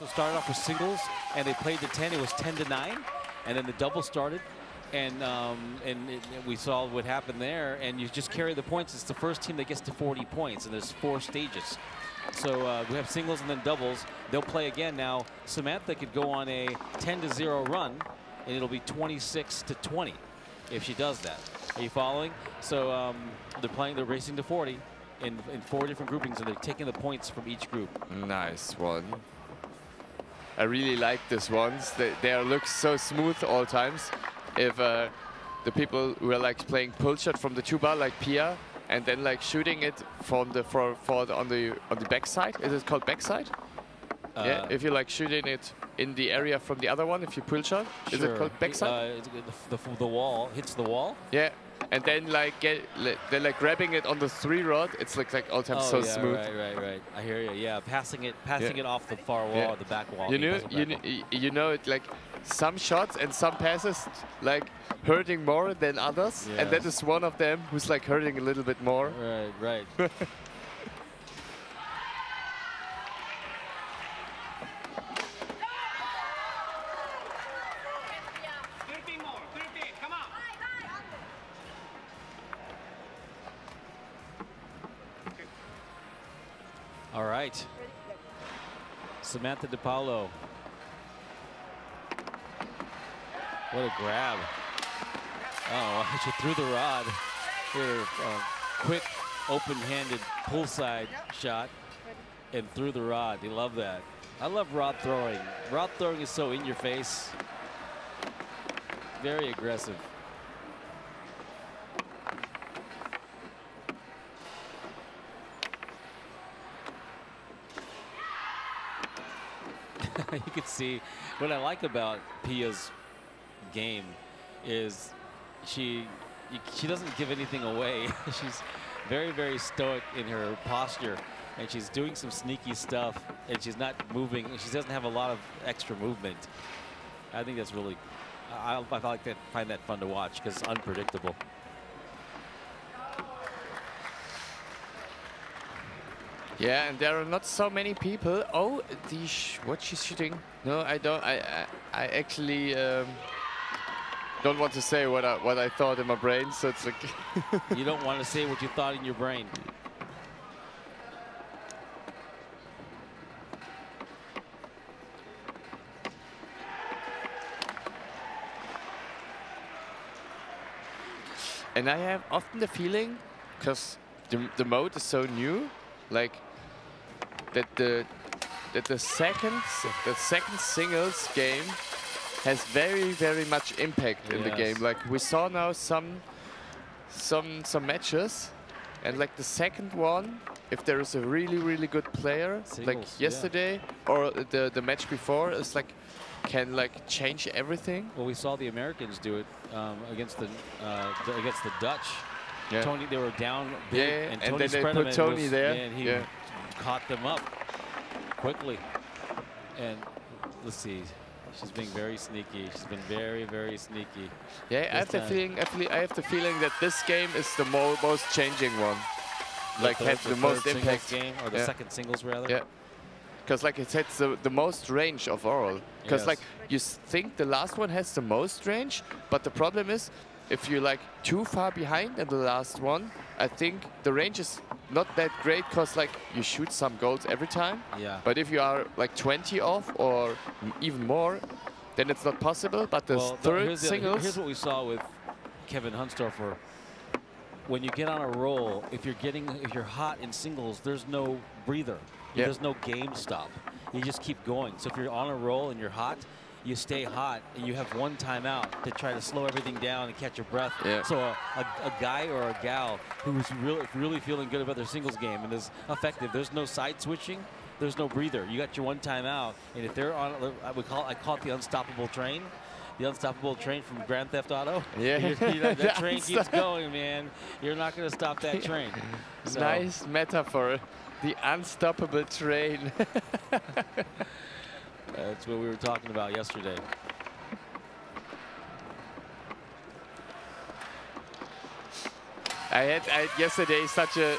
So started off with singles, and they played to 10. It was 10 to 9, and then the double started, and um, and it, we saw what happened there. And you just carry the points. It's the first team that gets to 40 points, and there's four stages. So uh, we have singles and then doubles. They'll play again now. Samantha could go on a 10 to 0 run, and it'll be 26 to 20 if she does that. Are you following? So um, they're playing. They're racing to 40 in, in four different groupings, and they're taking the points from each group. Nice one. I really like this ones. They, they look so smooth all times. If uh, the people were like playing pull shot from the two-bar like Pia and then like shooting it from the for, for the, on the on the backside. Is it called backside? Uh, yeah. If you like shooting it in the area from the other one, if you pull shot, sure. is it called backside? Uh, the, the, the wall hits the wall. Yeah and then like get they're like grabbing it on the three rod. It's like like all time oh, so yeah, smooth. Right, right, right. I hear you. Yeah, passing it, passing yeah. it off the far wall, yeah. the back wall. You know, you know, you know it like some shots and some passes like hurting more than others, yes. and that is one of them who's like hurting a little bit more. Right, right. Samantha Di Paolo. What a grab. Oh, she threw the rod. Here, uh, quick, open-handed pull side shot and threw the rod. You love that. I love rod throwing. Rod throwing is so in your face. Very aggressive. you can see what I like about Pia's game is she she doesn't give anything away. she's very, very stoic in her posture, and she's doing some sneaky stuff, and she's not moving. She doesn't have a lot of extra movement. I think that's really, I, I like that, find that fun to watch because it's unpredictable. Yeah, and there are not so many people. Oh, the what she's shooting? No, I don't. I I, I actually um, don't want to say what I what I thought in my brain. So it's like you don't want to say what you thought in your brain. And I have often the feeling, because the, the mode is so new, like that the that the second the second singles game has very very much impact yes. in the game. Like we saw now some some some matches, and like the second one, if there is a really really good player, singles, like yesterday yeah. or the the match before, is like can like change everything. Well, we saw the Americans do it um, against the, uh, the, against the Dutch. Yeah. Tony, they were down big, yeah, and, and then they put Tony was, there. Yeah. Caught them up quickly. And let's see, she's being very sneaky. She's been very, very sneaky. Yeah, I have the feeling. I have the feeling that this game is the mo most changing one. The like has the, the most impact game or the yeah. second singles rather. Yeah. Because like it has the, the most range of all. Because yes. like you think the last one has the most range, but the problem is if you're like too far behind in the last one, I think the range is not that great because like you shoot some goals every time. Yeah. But if you are like 20 off or even more, then it's not possible. But the well, third here's singles. The, here's what we saw with Kevin Huntstorfer. When you get on a roll, if you're getting if you're hot in singles, there's no breather. Yep. There's no game stop. You just keep going. So if you're on a roll and you're hot, you stay hot and you have one timeout to try to slow everything down and catch your breath. Yeah. So a, a, a, guy or a gal who's really really feeling good about their singles game and is effective, there's no side switching, there's no breather. You got your one timeout, and if they're on, I would call I call it the unstoppable train. The unstoppable train from Grand Theft Auto. Yeah, you know, that train keeps going, man. You're not going to stop that train. So. Nice metaphor. The unstoppable train. That's what we were talking about yesterday. I had, I had yesterday such a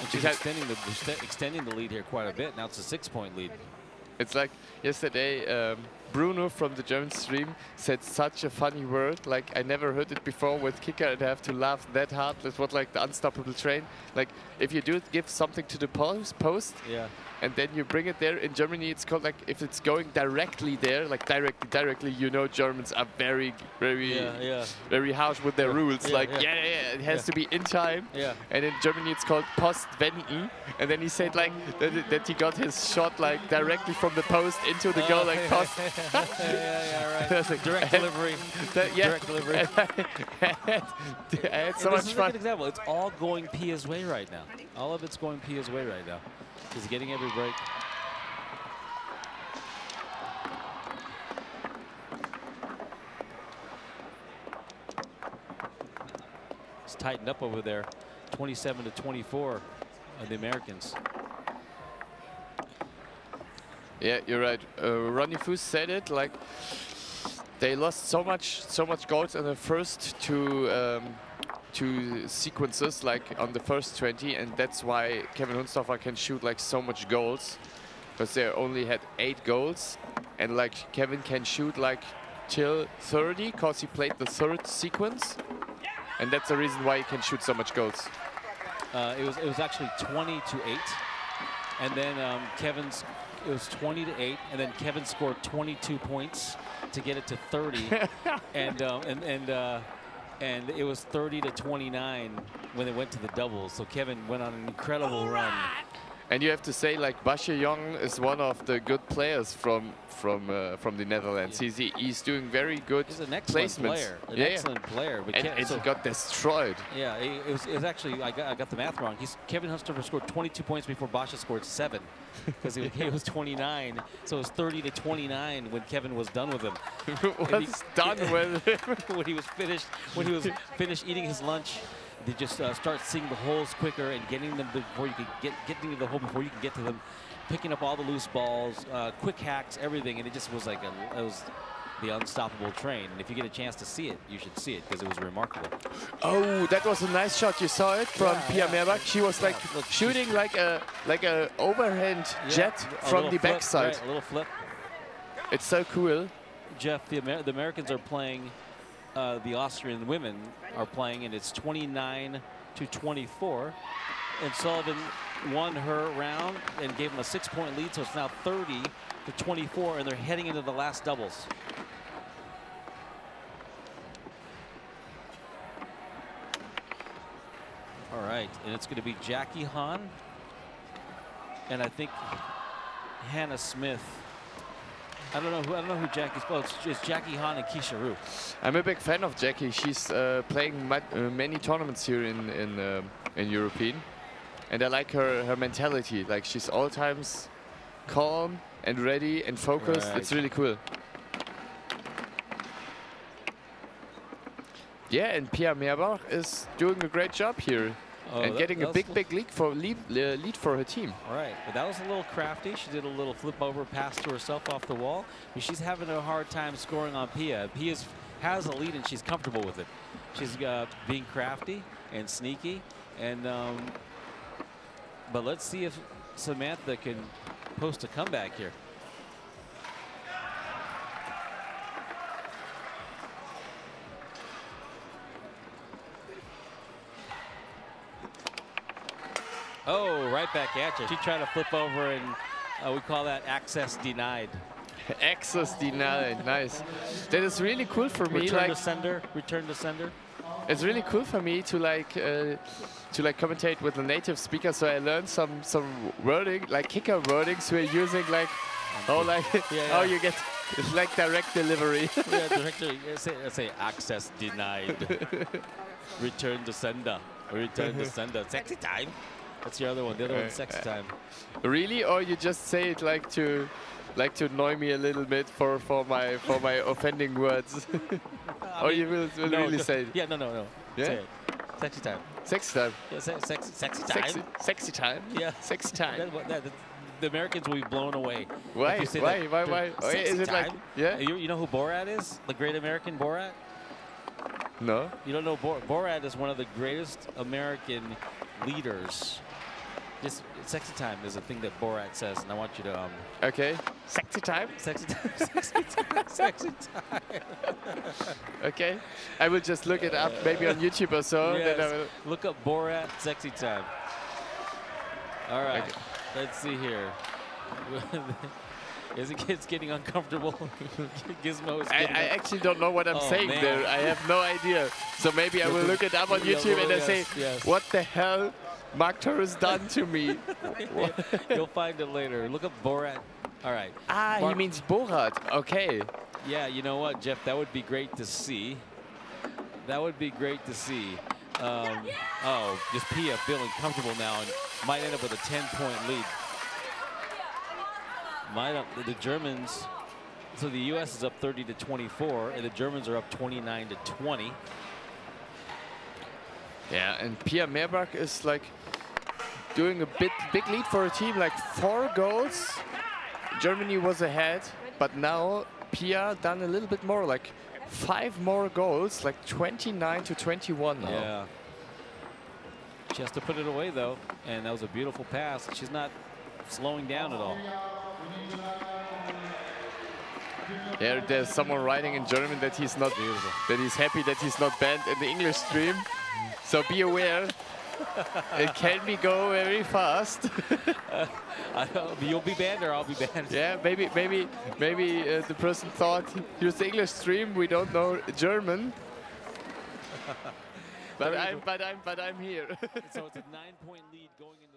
And she's extending the extending the lead here quite a bit. Now it's a six-point lead. It's like yesterday, um, Bruno from the German stream said such a funny word. Like I never heard it before with kicker, and I have to laugh that hard. It was like the unstoppable train. Like if you do give something to the post, post, Yeah. and then you bring it there. In Germany, it's called like if it's going directly there, like directly, directly. You know, Germans are very, very, Yeah, yeah. very harsh with their rules. Yeah, like yeah. yeah, it has to be in time. Yeah. And in Germany, it's called postwenden. And then he said like that, that he got his shot like directly from the post into the goal, like oh. post. Yeah, yeah, That's right. like- Direct delivery. That- yeah. Direct delivery. I had so this is a fun. good example. It's all going Pia's way right now. All of it's going Pia's way right now. He's getting every break. It's tightened up over there. 27 to 24 of the Americans. Yeah, you're right. Uh, Ronnie Foos said it like they lost so much, so much goals in the first two um, two sequences, like on the first 20, and that's why Kevin Hunstoffer can shoot like so much goals, because they only had eight goals, and like Kevin can shoot like till 30, cause he played the third sequence, and that's the reason why he can shoot so much goals. Uh, it was it was actually 20 to 8, and then um, Kevin's it was 20 to 8, and then Kevin scored 22 points to get it to 30, and um, and and uh, and it was 30 to 29 when it went to the doubles. So Kevin went on an incredible run. And you have to say, like Basje Jong is one of the good players from from uh, from the Netherlands. He's he's doing very good He's an excellent placements. player, an yeah, yeah. excellent player. But And, and so- he got destroyed. Yeah, it, it was, it was actually, I got, I got the math wrong. He's, Kevin Hunstover scored 22 points before Basha scored seven because he, he was 29. So it was 30 to 29 when Kevin was done with him. What's done with him? when he was finished, when he was finished eating his lunch, they just uh, start seeing the holes quicker and getting them before you can get getting to the hole before you can get to them, picking up all the loose balls, uh, quick hacks, everything, and it just was like a, it was the unstoppable train. And if you get a chance to see it, you should see it because it was remarkable. Oh, that was a nice shot. You saw it from Yeah, Pia yeah. Merbach. She was like look, shooting like a like a overhand jet from the flip, backside. right, a little flip. It's so cool. Jeff, the, Amer the Americans are playing, uh, the Austrian women are playing, and it's 29 to 24. And Sullivan won her round and gave them a six-point lead, so it's now 30 to 24, and they're heading into the last doubles. All right, and it's going to be Jackie Hahn, and I think Hannah Smith. I don't know who I don't know who Jackie's. Well, it's, just Jackie Hahn and Keisha Rue. I'm a big fan of Jackie. She's uh, playing uh, many tournaments here in in um in European, and I like her her mentality. Like she's all times calm and ready and focused. Right. It's really cool. Yeah, and Pia Merbach is doing a great job here Oh, and that- getting that a big, big lead for lead, uh, lead for her team. Right, but that was a little crafty. She did a little flip over pass to herself off the wall. But she's having a hard time scoring on Pia. Pia has a lead and she's comfortable with it. She's uh, being crafty and sneaky. And um, but let's see if Samantha can post a comeback here. Oh, right back at you. She tried to flip over, and uh, we call that access denied. Access denied, nice. That is really cool for me. Return like to sender. Return to sender. it's really cool for me to like uh, to like commentate with a native speaker. So I learned some some wording, like kicker wordings we're using, like oh like Yeah, how yeah. you get it's like direct delivery. yeah, director. yeah, Say, uh, say access denied. Return to sender. Return to sender. Sexy time. That's your other one. The other one's uh, sexy uh, time. really, or you just say it like to like to annoy me a little bit for for my for my offending words, or mean, you will, will no, really say it. Yeah, no, no, no. Yeah? Say it. Sexy time. Sexy time. Yeah, se sexy, sexy time. Sexy, sexy time. Yeah. Sexy time. That- that- that- the Americans will be blown away. if Why? you Why? Why? Why? Oh, is it like yeah? You, you know who Borat is? The great American Borat? No. You don't know Bor Borat is one of the greatest American leaders Just sexy time is a thing that Borat says, and I want you to um, Okay. Sexy time. sexy time, sexy time, sexy time. Okay. I will just look it up maybe on YouTube or so. then I Yes. will- Look up Borat sexy time. All right, Okay. let's see here. Is it it's getting uncomfortable? Gizmo is I, getting I un- actually don't know what I'm Oh, saying man. there. I have no idea. So maybe I will look it up on yeah, YouTube and I yes, say, yes. what the hell Mark Torres done to me? You'll find it later. Look up Borat. All right. ah, he means Borat. Okay. Yeah, you know what, Jeff? That would be great to see. That would be great to see. Um, oh, just Pia feeling comfortable now and might end up with a 10-point lead. Might up, the Germans. So the U.S. is up 30 to 24, and the Germans are up 29 to 20. Yeah, and Pia Merbach is like doing a bit big lead for a team, like four goals. Germany was ahead, but now Pia done a little bit more, like five more goals, like 29 to 21 now. Yeah. She has to put it away though, and that was a beautiful pass. She's not slowing down at all. Yeah, there's someone writing in German that he's not Beautiful. that he's happy that he's not banned in the English stream. So be aware. it can be go very fast. I you'll be banned or I'll be banned. yeah, maybe maybe maybe uh, the person thought here's the English stream. We don't know German. but I'm but I'm but I'm here. So it's a nine-point lead going into